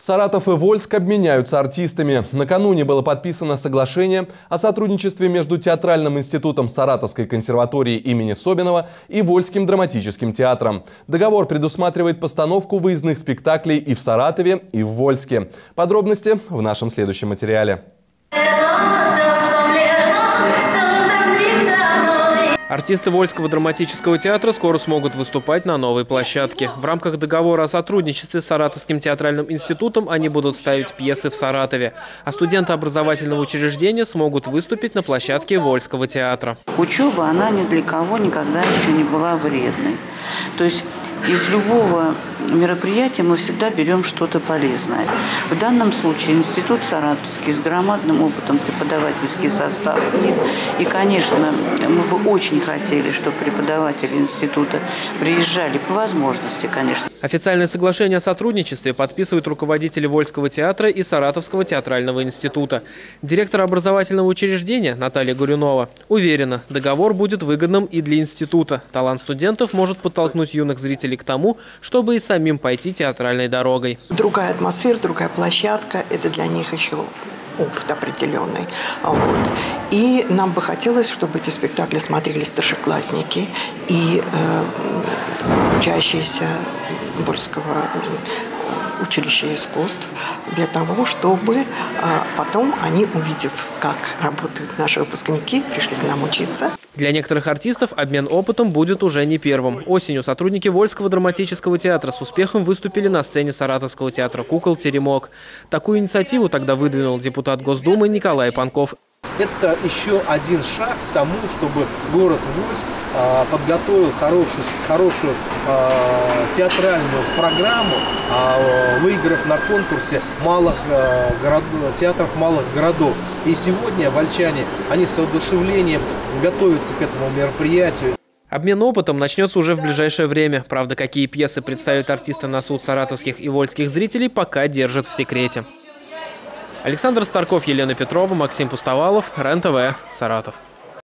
Саратов и Вольск обменяются артистами. Накануне было подписано соглашение о сотрудничестве между Театральным институтом Саратовской консерватории имени Собинова и Вольским драматическим театром. Договор предусматривает постановку выездных спектаклей и в Саратове, и в Вольске. Подробности в нашем следующем материале. Артисты Вольского драматического театра скоро смогут выступать на новой площадке. В рамках договора о сотрудничестве с Саратовским театральным институтом они будут ставить пьесы в Саратове. А студенты образовательного учреждения смогут выступить на площадке Вольского театра. Учеба, она ни для кого никогда еще не была вредной. То есть из любого мероприятия мы всегда берем что-то полезное. В данном случае институт Саратовский с громадным опытом преподавательский состав у них. И, конечно, мы бы очень хотели, чтобы преподаватели института приезжали по возможности, конечно. Официальное соглашение о сотрудничестве подписывают руководители Вольского театра и Саратовского театрального института. Директор образовательного учреждения Наталья Горюнова уверена, договор будет выгодным и для института. Талант студентов может подтолкнуть юных зрителей к тому, чтобы и самим пойти театральной дорогой. Другая атмосфера, другая площадка – это для них еще опыт определенный. Вот. И нам бы хотелось, чтобы эти спектакли смотрели старшеклассники и э, учащиеся Вольского э, училища искусств для того, чтобы а, потом они, увидев, как работают наши выпускники, пришли к нам учиться. Для некоторых артистов обмен опытом будет уже не первым. Осенью сотрудники Вольского драматического театра с успехом выступили на сцене Саратовского театра «Кукол Теремок». Такую инициативу тогда выдвинул депутат Госдумы Николай Панков. Это еще один шаг к тому, чтобы город Вольск а, подготовил хорошую, хорошую а, театральную программу, а, выиграв на конкурсе малых город, театров малых городов. И сегодня вольчане, они с воодушевлением готовятся к этому мероприятию. Обмен опытом начнется уже в ближайшее время. Правда, какие пьесы представят артисты на суд саратовских и вольских зрителей, пока держат в секрете. Александр Старков, Елена Петрова, Максим Пустовалов, РЕН-ТВ, Саратов.